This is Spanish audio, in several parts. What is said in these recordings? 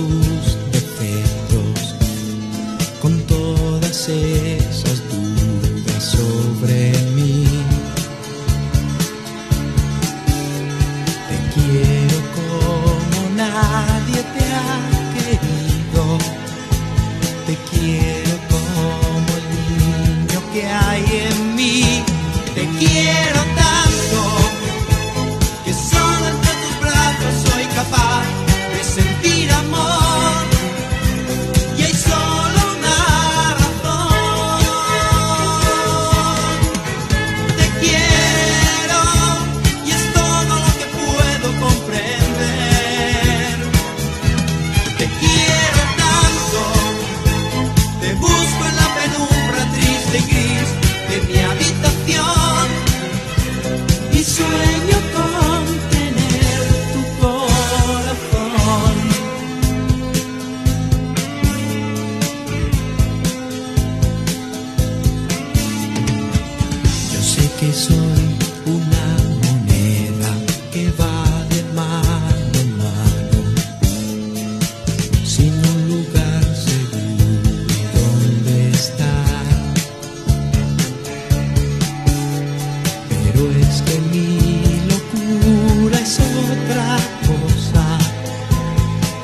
tus defectos, con todas esas dudas sobre mí. Te quiero como nadie te ha querido, te quiero como el niño que hay. Te quiero tanto, te busco en la penumbra triste y gris de mi habitación y sueño con tener tu corazón. Yo sé que soy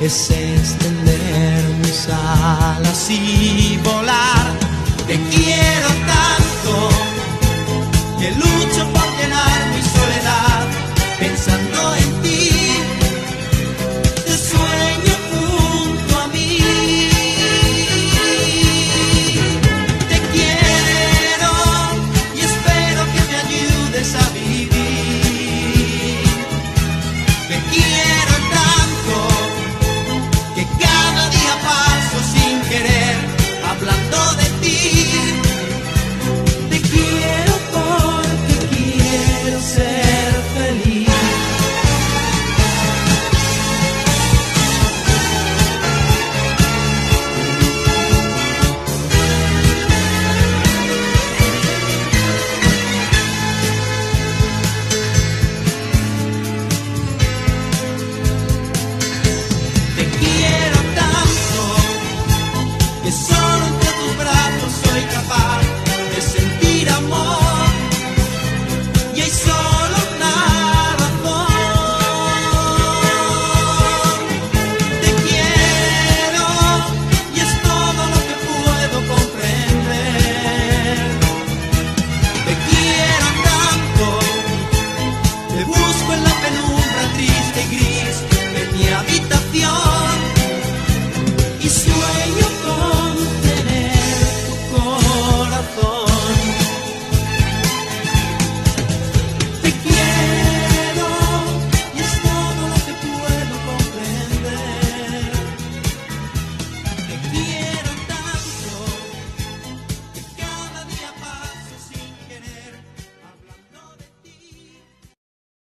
es extender mis alas y volar. Te quiero